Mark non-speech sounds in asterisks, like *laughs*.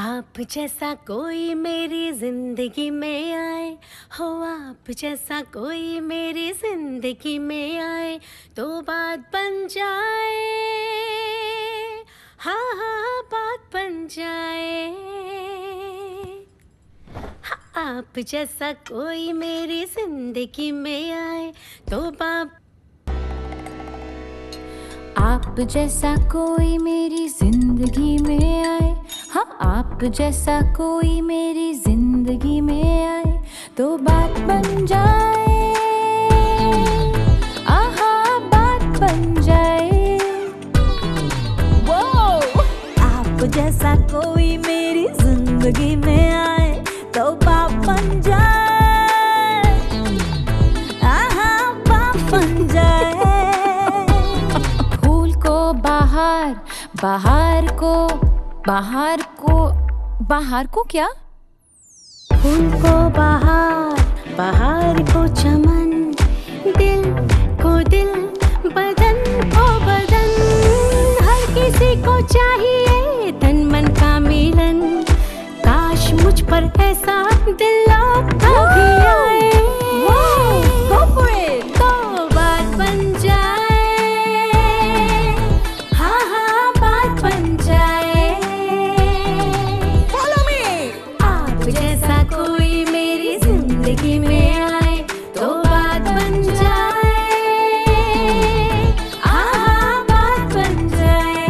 आप जैसा कोई मेरी ज़िंदगी में आए हो आप जैसा कोई मेरी ज़िंदगी में आए तो बात बन जाए। हाँ हाँ हाँ, बात बन जाए। हाँ, आप जैसा कोई मेरी ज़िंदगी में आए तो बाप आप जैसा कोई मेरी ज़िंदगी में आए। आप जैसा कोई मेरी ज़िंदगी में आए तो बात बन जाए। आहा बात बन जाए। वो आप जैसा कोई मेरी ज़िंदगी में आए तो बाप बन जाए। आहा बाप बन जाए। *laughs* फूल को बाहर बाहर को बाहर को बाहर को क्या? फूल को बाहर बाहर को चमन, दिल को दिल, बदन को बदन। हर किसी को चाहिए तन मन का मिलन। काश मुझ पर ऐसा दिल ज़िंदगी में आए तो बात बन जाए। आहा बात बन जाए।